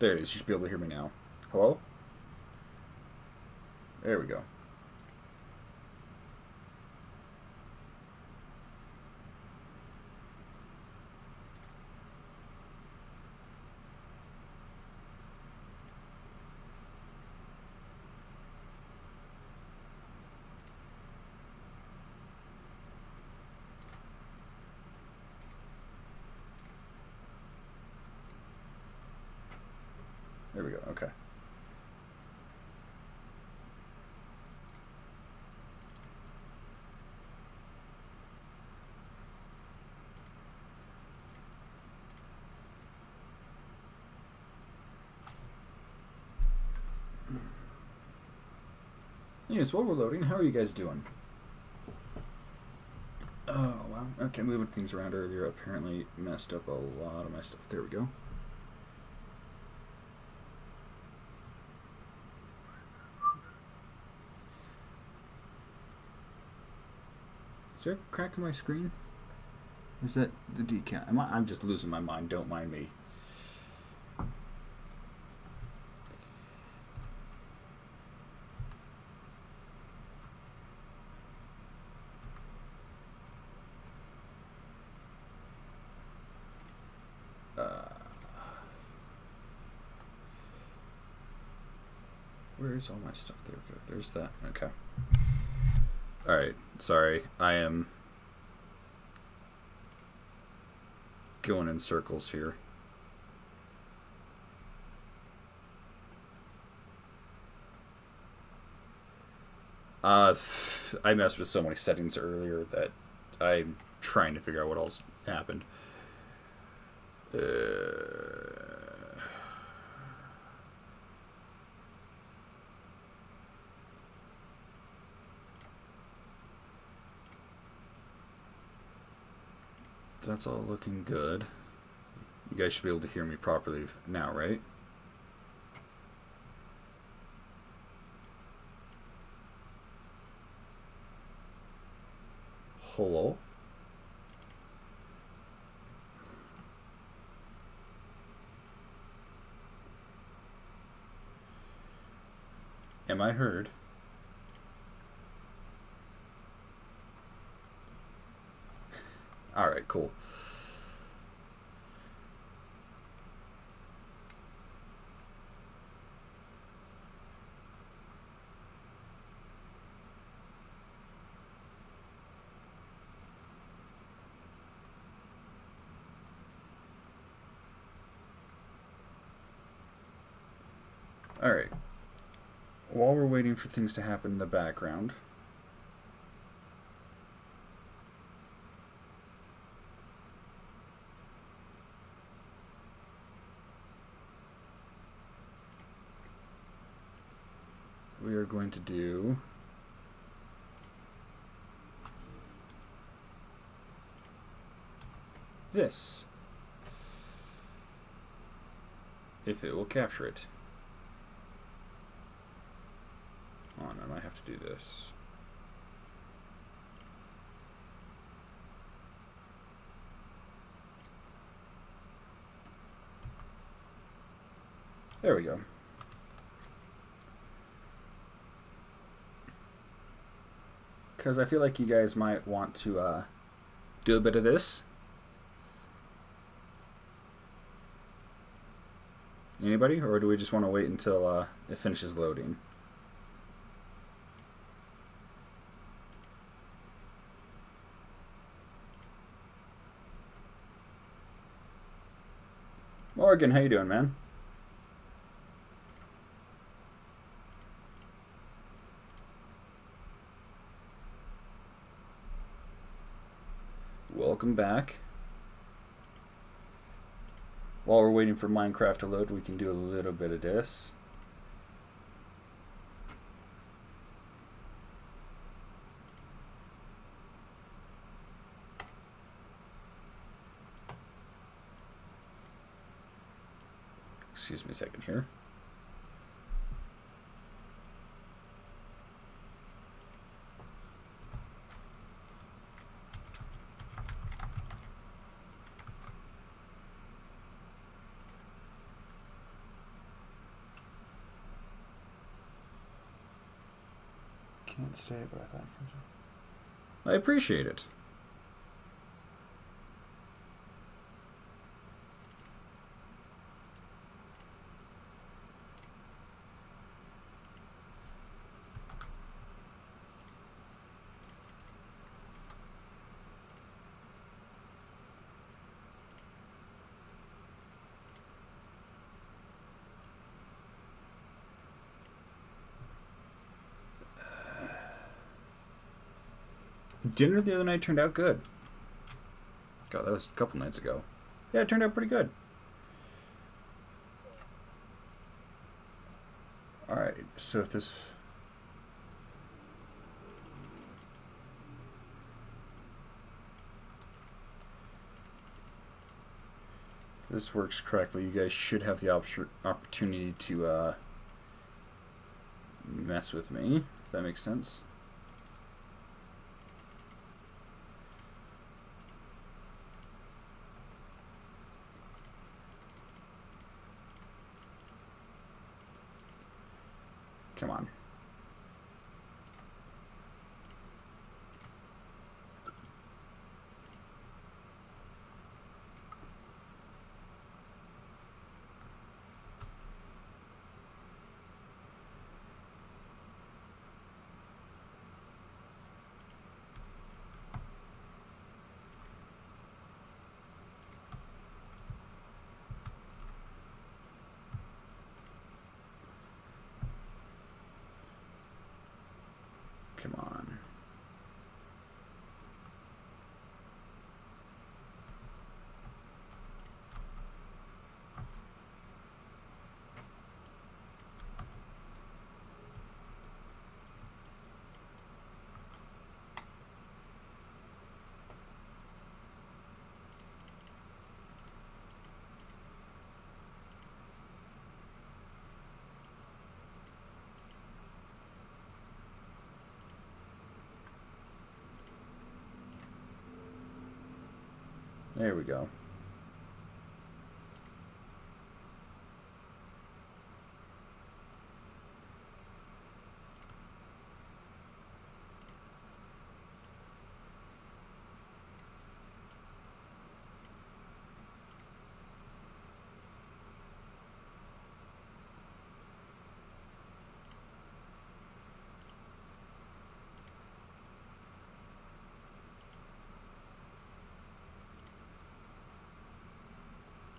There it is. You should be able to hear me now. Hello? There we go. There we go. Okay. Yes, while we're loading, how are you guys doing? Oh, wow. Okay, moving things around earlier apparently messed up a lot of my stuff. There we go. Is there a crack in my screen? Is that the decant? Am I, I'm just losing my mind. Don't mind me. Uh, where is all my stuff? There we go. There's that. Okay. Alright, sorry. I am going in circles here. Uh, I messed with so many settings earlier that I'm trying to figure out what else happened. Uh, that's all looking good. You guys should be able to hear me properly now, right? Hello? Am I heard? All right, cool. All right. While we're waiting for things to happen in the background, we are going to do this if it will capture it. On, I might have to do this. There we go. Because I feel like you guys might want to uh, do a bit of this. Anybody? Or do we just want to wait until uh, it finishes loading? Morgan, how you doing, man? Welcome back. While we're waiting for Minecraft to load, we can do a little bit of this. Excuse me a second here. Can't stay, but I. I appreciate it. Dinner the other night turned out good. God, that was a couple nights ago. Yeah, it turned out pretty good. Alright, so if this. If this works correctly, you guys should have the op opportunity to uh, mess with me, if that makes sense. Come on. Come on. There we go.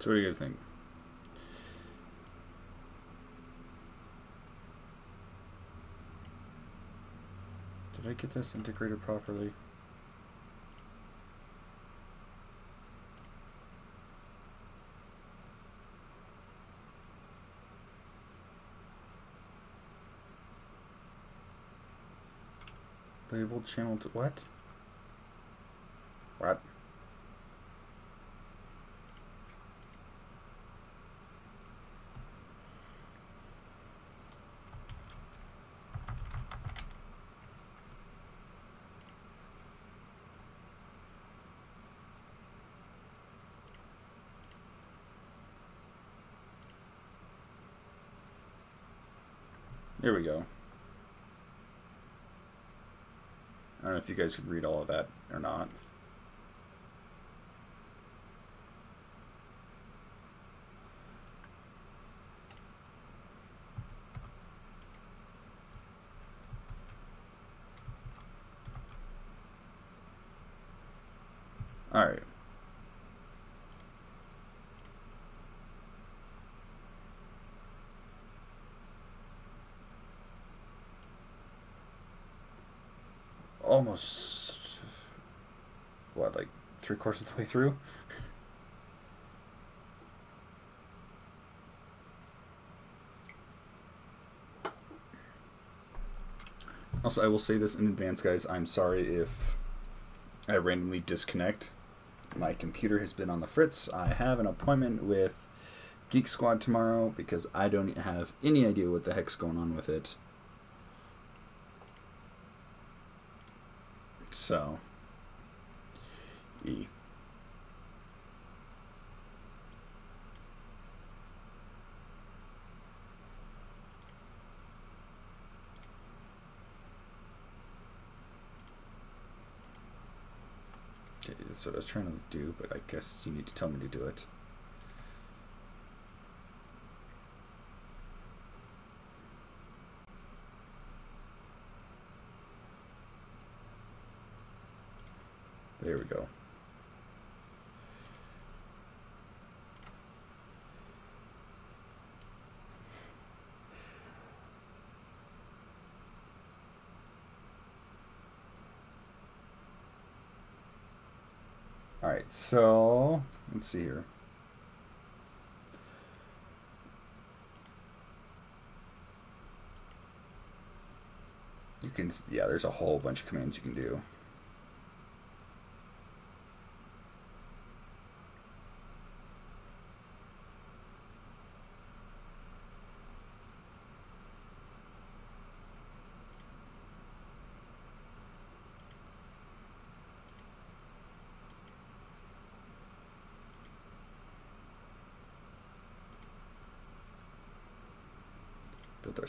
So what do you guys think? Did I get this integrated properly? Label channel to what? What? There we go. I don't know if you guys could read all of that or not. All right. Almost what like three quarters of the way through? Also i will say this in advance guys. I'm sorry if i randomly disconnect. My computer has been on the fritz. I have an appointment with geek squad tomorrow because i don't have any idea what the heck's going on with it So, E. Okay, that's what I was trying to do, but I guess you need to tell me to do it. There we go. All right, so let's see here. You can, yeah, there's a whole bunch of commands you can do.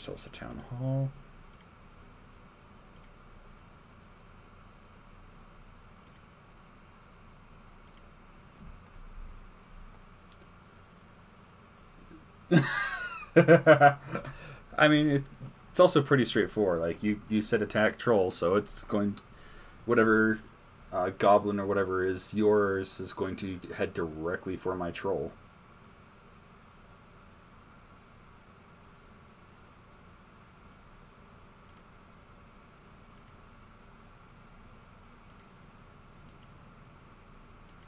Ourselves a town hall. I mean, it, it's also pretty straightforward. Like you, you said attack troll, so it's going, whatever uh, goblin or whatever is yours is going to head directly for my troll.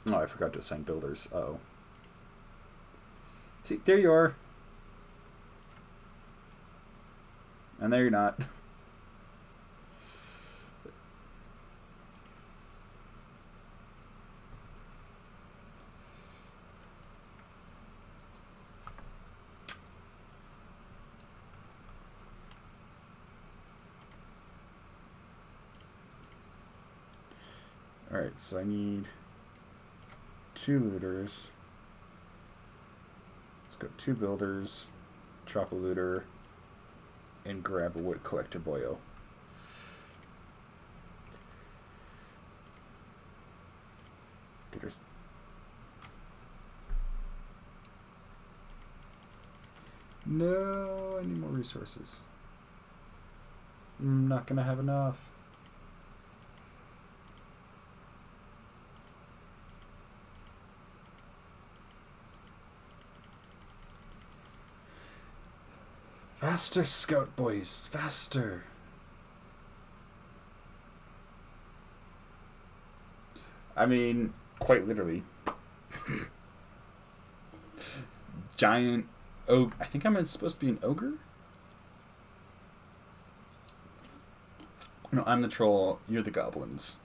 Oh, I forgot to assign builders. Uh oh. See, there you are. And there you're not. Alright, so I need two looters. Let's go two builders, drop a looter, and grab a wood collector boyo. There's No, I need more resources. I'm not gonna have enough. Faster, scout boys, faster. I mean, quite literally. Giant ogre. I think I'm supposed to be an ogre? No, I'm the troll. You're the goblins.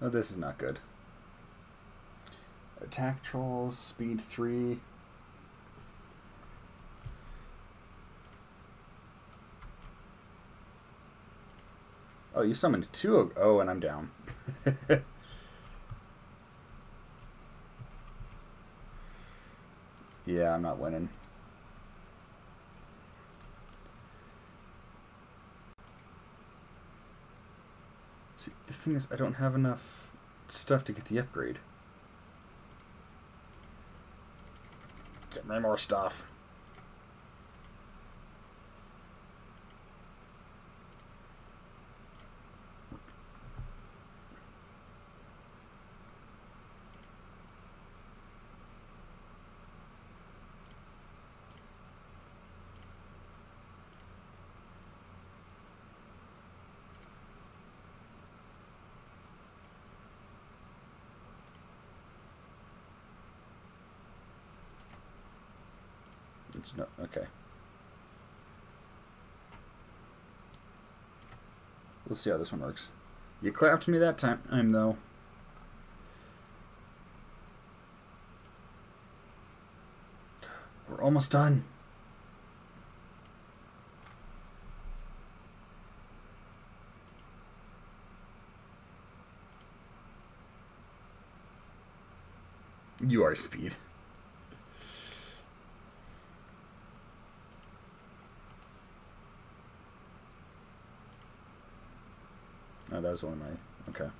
Oh, this is not good. Attack trolls, speed three. Oh, you summoned two. Oh, and I'm down. yeah, I'm not winning. See, the thing is, I don't have enough stuff to get the upgrade. Get me more stuff. It's not okay. Let's see how this one works. You clapped me that time, I'm though. We're almost done. You are speed. That was one of my. Okay.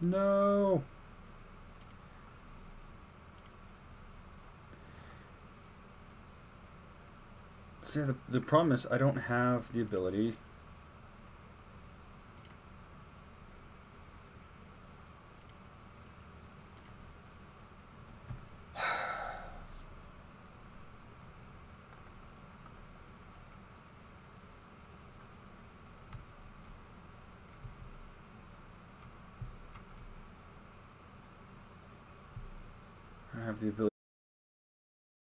No. See, the, the problem is I don't have the ability. I don't have the ability.